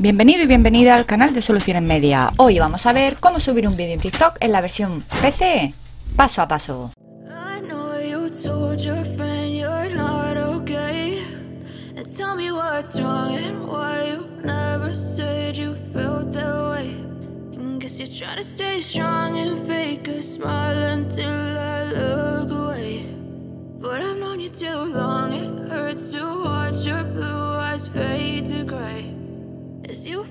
Bienvenido y bienvenida al canal de Soluciones Media. Hoy vamos a ver cómo subir un vídeo en TikTok en la versión PC, paso a paso.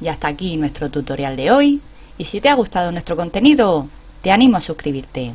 Y hasta aquí nuestro tutorial de hoy. Y si te ha gustado nuestro contenido, te animo a suscribirte.